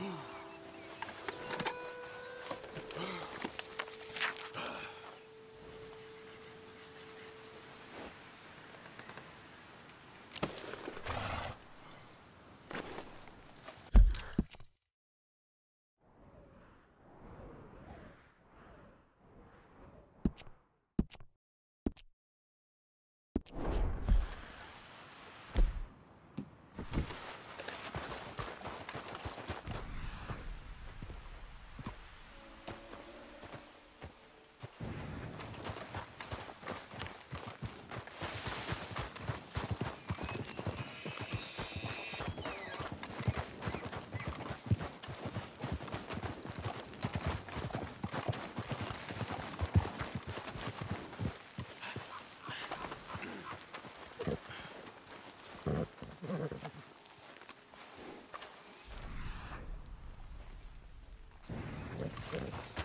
you. me.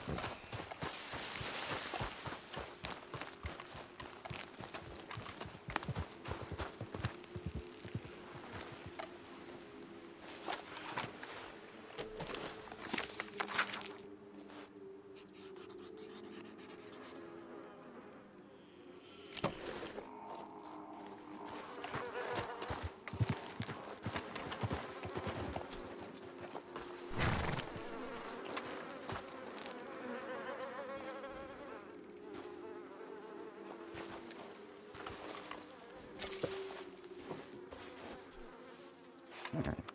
Okay.